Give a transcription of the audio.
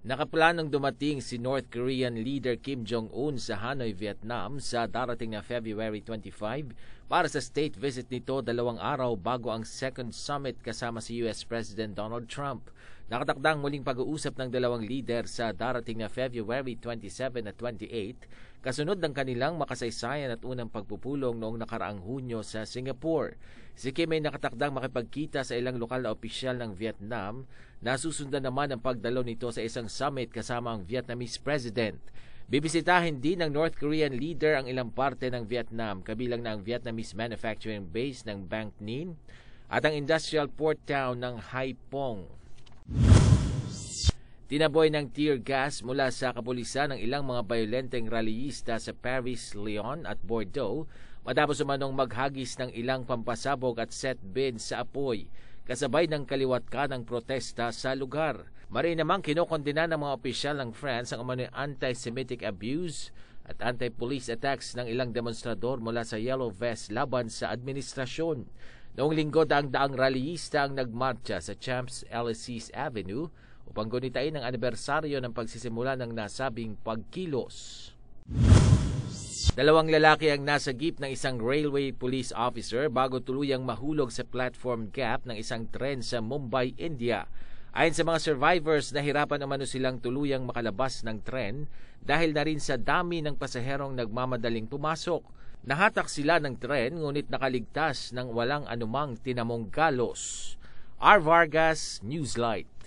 Nakaplanong dumating si North Korean leader Kim Jong-un sa Hanoi, Vietnam sa darating na February 25 para sa state visit nito dalawang araw bago ang second summit kasama si US President Donald Trump. Nakatakdang muling pag-uusap ng dalawang leader sa darating na February 27 at 28 kasunod ng kanilang makasaysayan at unang pagpupulong noong nakaraang Hunyo sa Singapore. Si Kim ay nakatakdang makipagkita sa ilang lokal na opisyal ng Vietnam Nasusundan naman ang pagdalo nito sa isang summit kasama ang Vietnamese President. Bibisitahin din ng North Korean leader ang ilang parte ng Vietnam, kabilang na ang Vietnamese manufacturing base ng Bang Ninh at ang industrial port town ng Haiphong. Tinaboy ng tear gas mula sa kapulisan ng ilang mga bayolenteng rallyista sa Paris, Lyon at Bordeaux matapos umanong maghagis ng ilang pampasabog at set bin sa apoy kasabay ng kaliwat ka ng protesta sa lugar. Mari namang kinokondena ng mga opisyal ng France ang umano'y anti-Semitic abuse at anti-police attacks ng ilang demonstrador mula sa Yellow Vest laban sa administrasyon. Noong linggo daang-daang rallyista ang nagmarcha sa Champs Elysees Avenue upang gunitain ang anibersaryo ng pagsisimula ng nasabing pagkilos. Dalawang lalaki ang nasa jeep ng isang railway police officer bago tuluyang mahulog sa platform gap ng isang tren sa Mumbai, India. Ayon sa mga survivors, nahirapan naman silang tuluyang makalabas ng tren dahil na rin sa dami ng pasaherong nagmamadaling pumasok. Nahatak sila ng tren ngunit nakaligtas ng walang anumang tinamong galos. R. Vargas, Newslight.